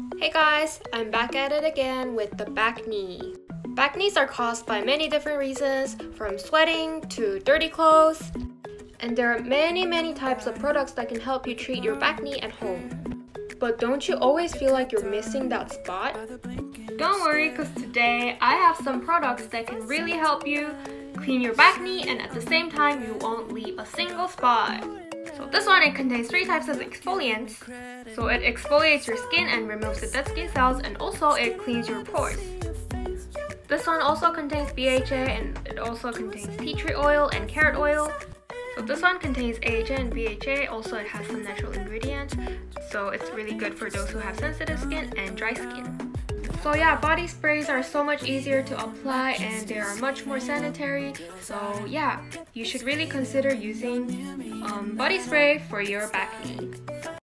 Hey guys, I'm back at it again with the bacne. Back knees are caused by many different reasons, from sweating to dirty clothes, and there are many, many types of products that can help you treat your bacne at home. But don't you always feel like you're missing that spot? Don't worry, because today I have some products that can really help you clean your bacne and at the same time you won't leave a single spot. So this one, it contains three types of exfoliants. So it exfoliates your skin and removes the dead skin cells and also it cleans your pores. This one also contains BHA and it also contains tea tree oil and carrot oil. So this one contains AHA and BHA, also it has some natural ingredients, so it's really good for those who have sensitive skin and dry skin. So yeah, body sprays are so much easier to apply and they are much more sanitary. So yeah, you should really consider using um, body spray for your back knee.